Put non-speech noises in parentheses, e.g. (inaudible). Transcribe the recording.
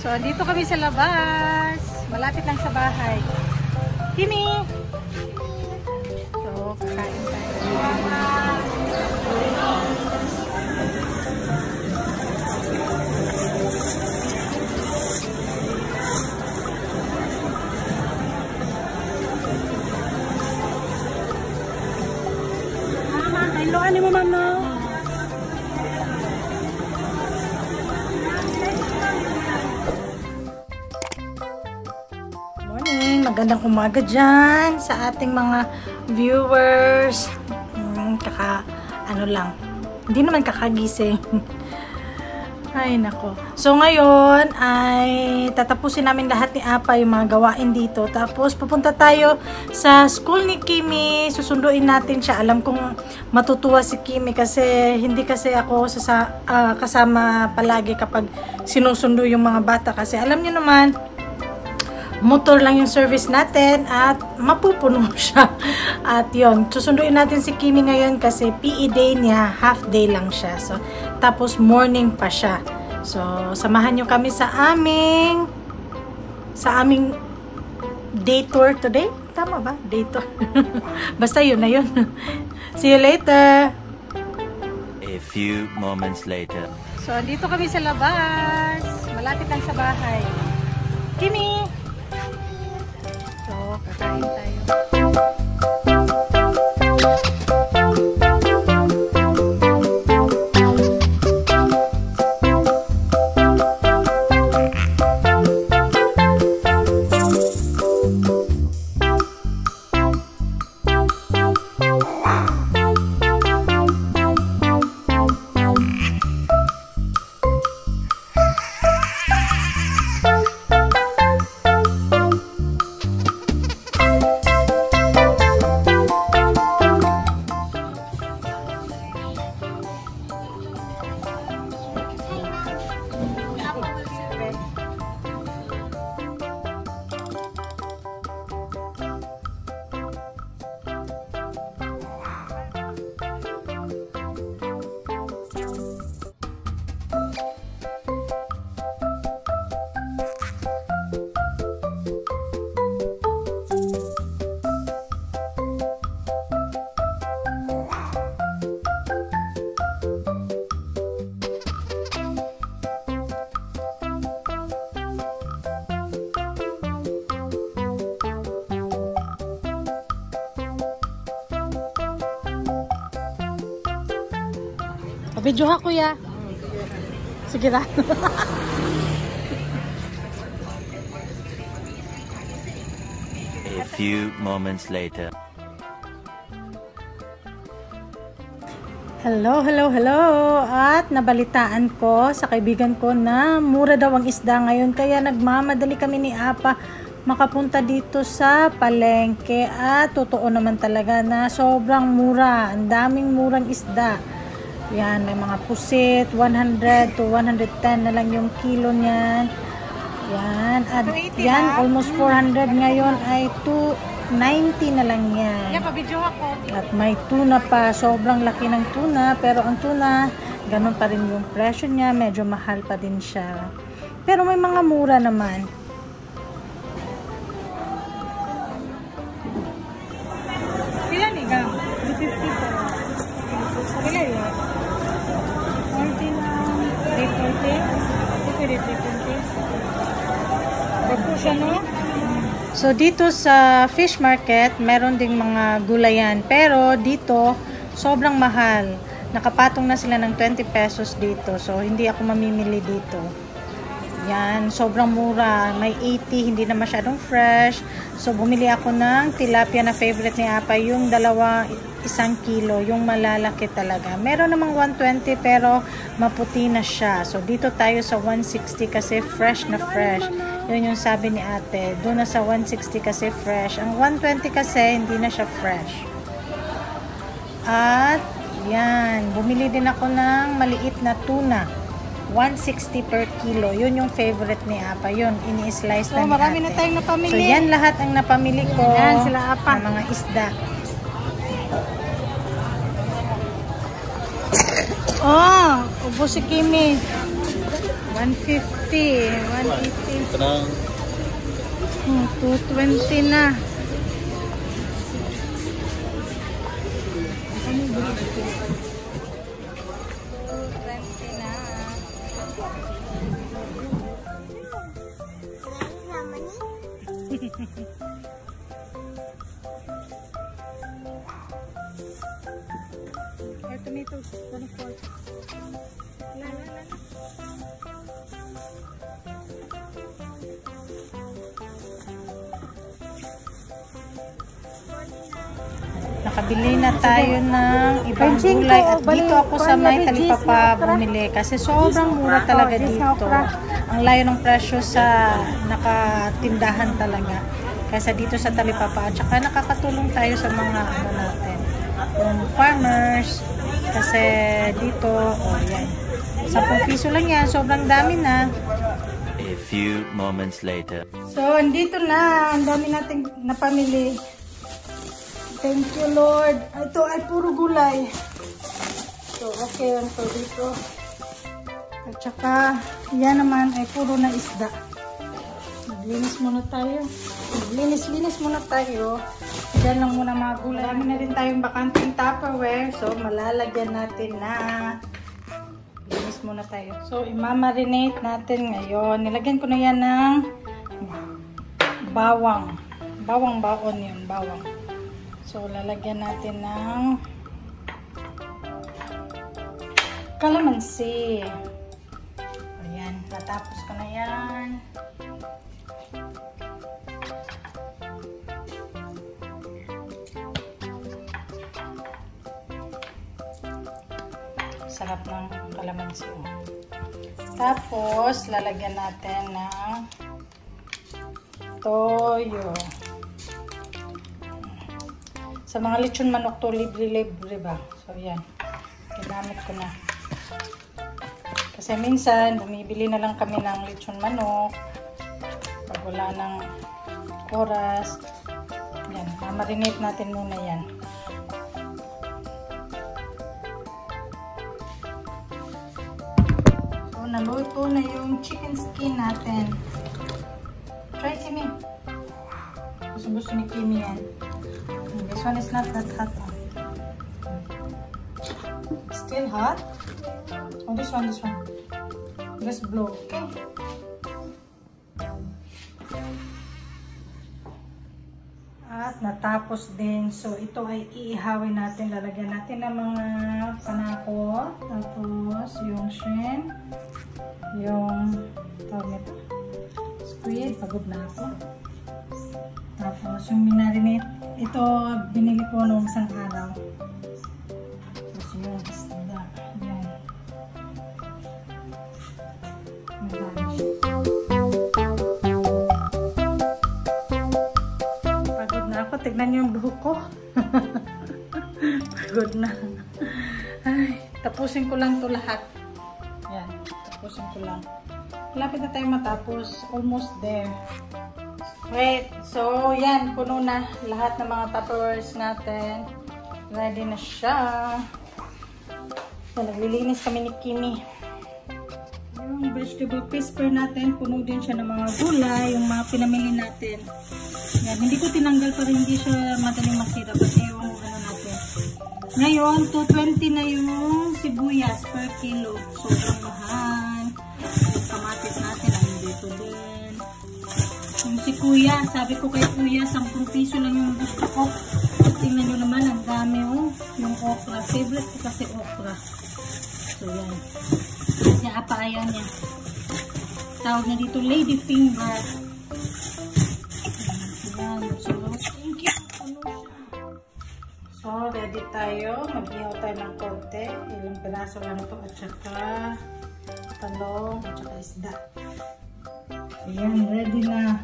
So, dito kami sa labas. Malapit lang sa bahay. Kimi! So, kakain tayo. Mama, kailangan mo ma'am no? Magandang umaga dyan sa ating mga viewers. Hmm, kaka, ano lang, hindi naman kakagising. (laughs) Ay, nako. So, ngayon ay tatapusin namin lahat ni Apa yung mga gawain dito. Tapos, pupunta tayo sa school ni Kimi. Susunduin natin siya. Alam kong matutuwa si Kimi kasi hindi kasi ako sa, ah, kasama palagi kapag sinusundo yung mga bata. Kasi alam niyo naman, motor lang yung service natin at mapupuno (laughs) siya. At yon susunduin natin si Kimi ngayon kasi PE day niya, half day lang siya. So, tapos morning pa siya. So, samahan nyo kami sa aming sa aming day tour today. Tama ba? Day tour. (laughs) Basta yun na yun. (laughs) See you later. A few moments later. So, dito kami sa labas. Malapit lang sa bahay. Kimi! Pabidyo ha, kuya. Sige na. A few moments later. Hello, hello, hello. At nabalitaan ko sa kaibigan ko na mura daw ang isda ngayon. Kaya nagmamadali kami ni Apa makapunta dito sa palengke. At totoo naman talaga na sobrang mura. Ang daming murang isda. Yan, may mga pusit. 100 to 110 na lang yung kilo niyan. Yan. At yan, almost 400 ngayon ay 290 na lang yan. At may tuna pa. Sobrang laki ng tuna. Pero ang tuna, ganun pa rin yung presyo niya. Medyo mahal pa din siya. Pero may mga mura naman. So, dito sa fish market, meron ding mga gulayan. Pero, dito, sobrang mahal. Nakapatong na sila ng 20 pesos dito. So, hindi ako mamimili dito. Yan, sobrang mura. May 80, hindi na masyadong fresh. So, bumili ako ng tilapia na favorite ni Apa, yung dalawa, isang kilo, yung malalaki talaga. Meron namang 120 pero maputi na siya. So, dito tayo sa 160 kasi fresh na fresh. Yun yung sabi ni ate. Doon na sa 160 kasi fresh. Ang 120 kasi hindi na siya fresh. At, yan. Bumili din ako ng maliit na tuna. 160 per kilo. Yun yung favorite ni Apa. Yun, ini-slice So, na ni marami ate. na tayong napamili. So, yan lahat ang napamili ko. Yan, sila Apa. ng mga isda. Oh, ubo si Kimi. 150. 180. Parang Oh, 220 na. Nakabili na tayo ng ibang gulay at dito ako sa may talipapa bumili kasi sobrang mura talaga dito. Ang layo ng presyo sa nakatindahan talaga. Kaysa dito sa talipapa at saka nakakatulong tayo sa mga ano natin, yung farmers kasi dito, oh yan. 10 piso lang yan, sobrang dami na. A few moments later. So, andito na. Ang dami nating napamili. Thank you, Lord. Ito ay puro gulay. So, okay lang to dito. At saka, yan naman ay puro na isda. Maglinis muna tayo. Maglinis-linis muna tayo. Diyan lang muna mga gulay. Dami na rin tayong bakanting Tupperware. So, malalagyan natin na Linis muna tayo. So, imamarinate natin ngayon. Nilagyan ko na yan ng bawang. Bawang baon yun, bawang. So, lalagyan natin ng kalamansi. Ayan, natapos ko na yan. Sarap ng kalamansi. oh. Tapos, lalagyan natin ng toyo. Sa mga lechon manok to, libre-libre ba? So, yan. Ginamit ko na. Kasi minsan, bumibili na lang kami ng lechon manok. Pag wala ng oras. Yan. Mamarinate natin muna yan. So, naluto na yung chicken skin natin. Try, Kimi. Gusto gusto ni Kimi yan. This one is not that hot. Still hot? Oh, this one, this one. Just blow, okay? At natapos din. So, ito ay iihawin natin. Lalagyan natin ng mga panako. Tapos, yung shrimp. Yung, tawag nito, squid. Pagod na ako. Tapos, yung minarinate. Ito, binili ko noong isang araw. Tapos, yung isda. Yan. Madami siya. Pagod na ako. Tignan niyo yung buhok ko. (laughs) Pagod na. Ay, tapusin ko lang to lahat. Yan. Tapusin ko lang. Lapit na tayo matapos. Almost there. Wait. So, yan. Puno na lahat ng mga tupperwares natin. Ready na siya. So, naglilinis kami ni Kimi. Yung vegetable crisper natin, puno din siya ng mga gulay, yung mga pinamili natin. Yan, hindi ko tinanggal para hindi siya madaling masira kasi yung ano natin. Ngayon, 220 na yung sibuyas per kilo. Sobrang kuya, sabi ko kay kuya, 10 piso lang yung gusto ko. Tingnan nyo naman, ang dami oh. Yung okra. Favorite ko kasi okra. So, yan. Niya, apa ayaw niya. Tawag niya dito, lady finger. Yan. So, thank you. So, ready tayo. Mag-ihaw tayo ng konti. Ilang piraso lang to at saka talong at saka isda. Ayan, ready na.